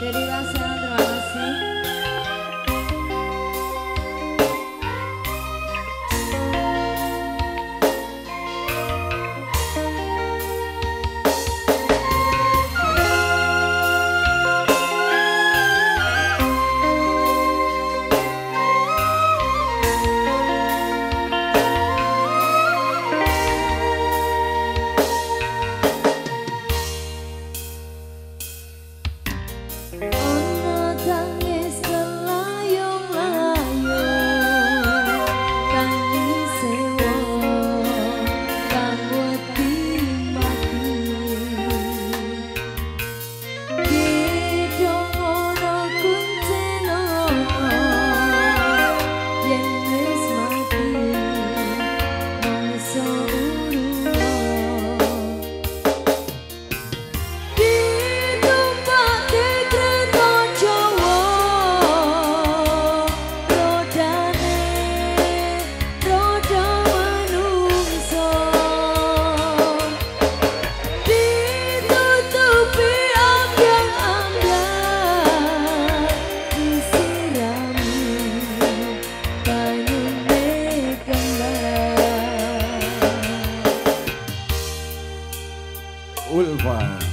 Derivación. Motor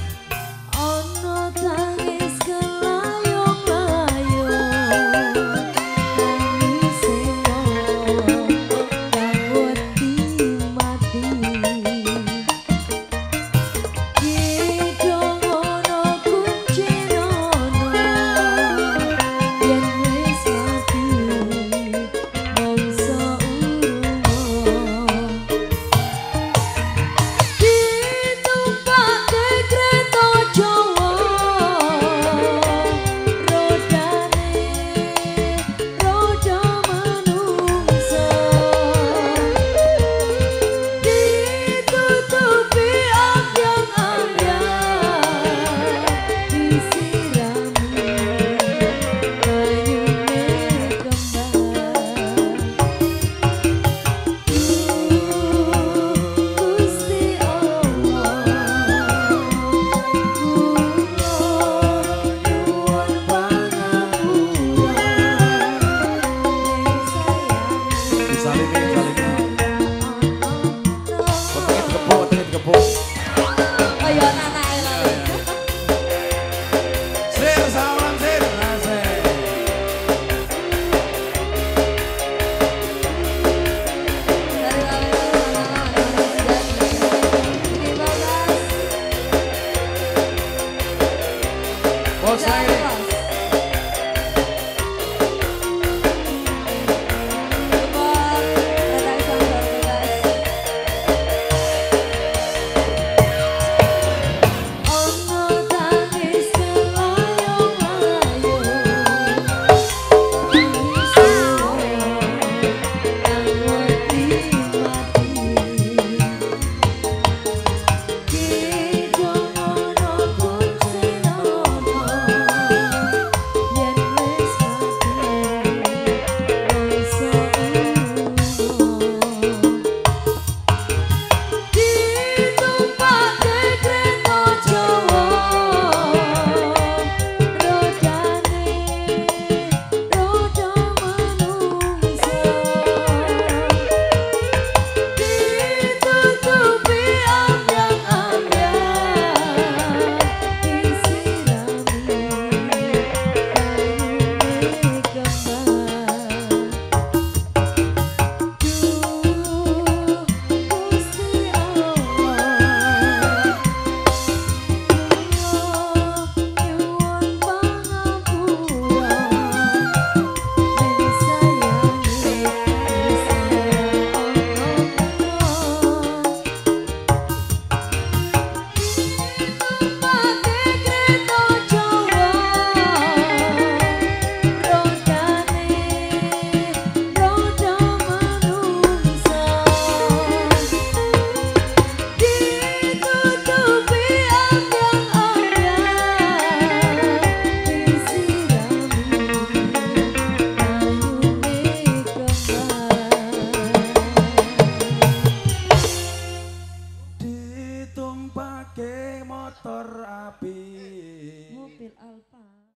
api